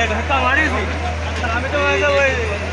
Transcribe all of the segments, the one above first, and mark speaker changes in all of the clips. Speaker 1: જે ધક્કા મારીશું અમે તો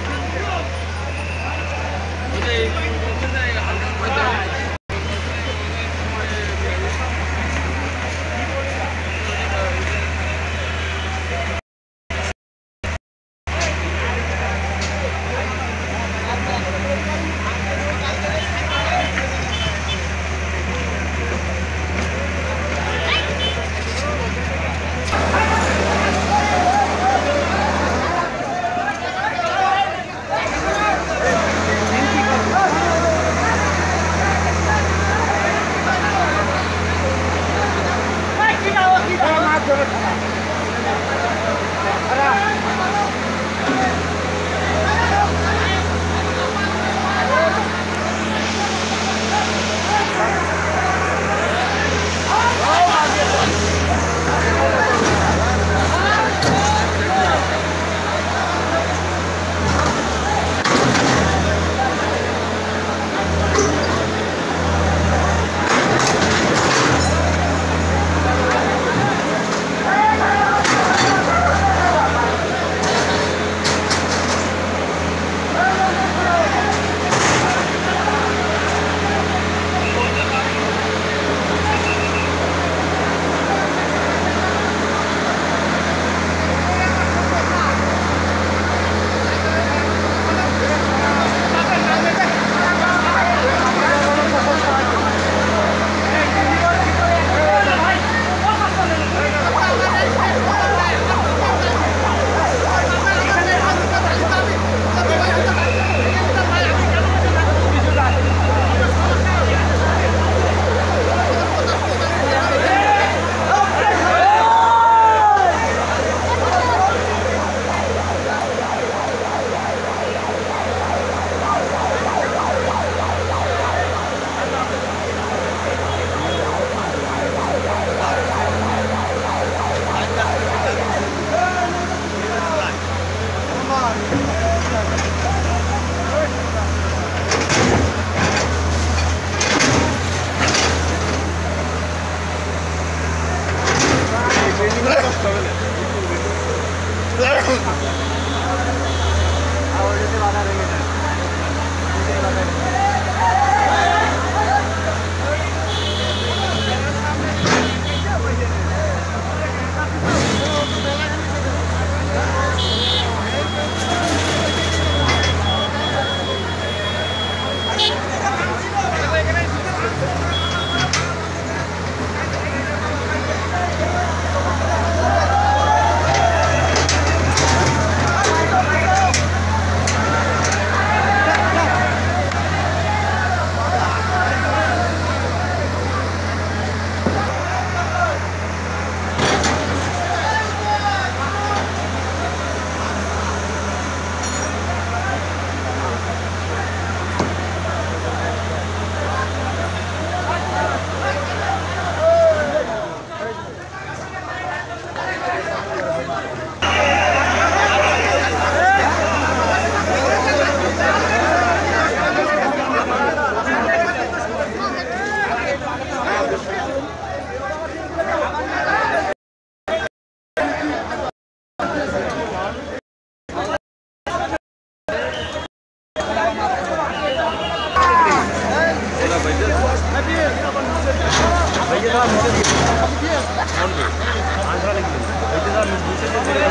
Speaker 1: विजय साहब मुझसे आंध्रा लेके